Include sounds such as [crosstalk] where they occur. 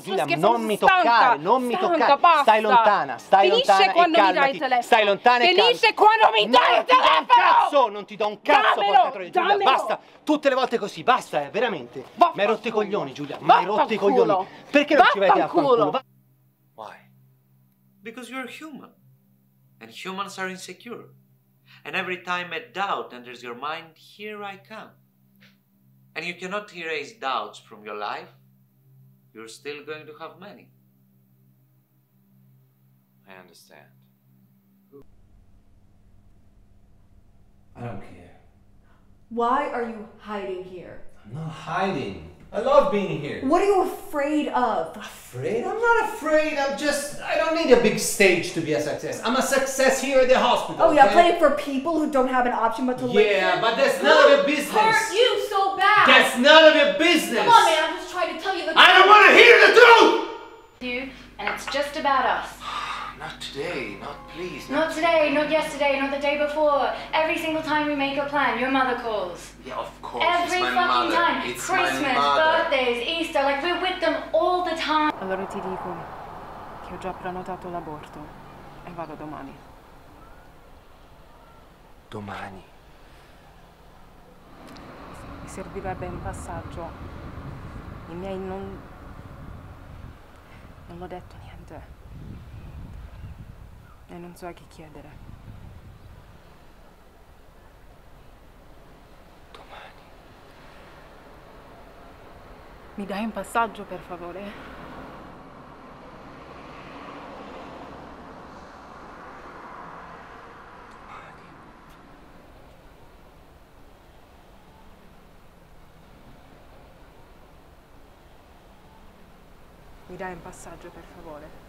Giulia, schifo, non mi stanca, toccare, non mi stanca, toccare. basta. Stai lontana, stai Finisce lontana quando e mi dai il telefono. Stai lontana e Finisce quando mi dai non il ti do un telefono! cazzo, non ti do un cazzo, Dammelo, porca troia, Giulia, dammelo. basta. Tutte le volte così, basta, eh, veramente. Mi hai rotto i coglioni, Giulia, mi hai rotto i coglioni. Perché non ci vai a fanculo? Why? Because you're human. And humans are insecure. And every time a doubt enters your mind, here I come. And you cannot erase doubts from your life, you're still going to have many. I understand. I don't care. Why are you hiding here? I'm not hiding. I love being here. What are you afraid of? Afraid? I'm not afraid. I'm just. I don't need a big stage to be a success. I'm a success here at the hospital. Oh yeah, okay? playing for people who don't have an option but to live Yeah, but that's none of your business. hurt you so bad. That's none of about us. [sighs] Not today, not please. Not today, not yesterday, not the day before. Every single time we make a plan, your mother calls. Yeah, of course. Every it's my fucking mother. time. It's Christmas, my mother. birthdays, Easter, like we're with them all the time. Allora ti dico che ho già prenotato l'aborto e vado domani. Domani. Mi servirebbe un passaggio. I miei non. non ho detto niente. E non so a chi chiedere. Domani. Mi dai un passaggio per favore? Mi dai un passaggio per favore?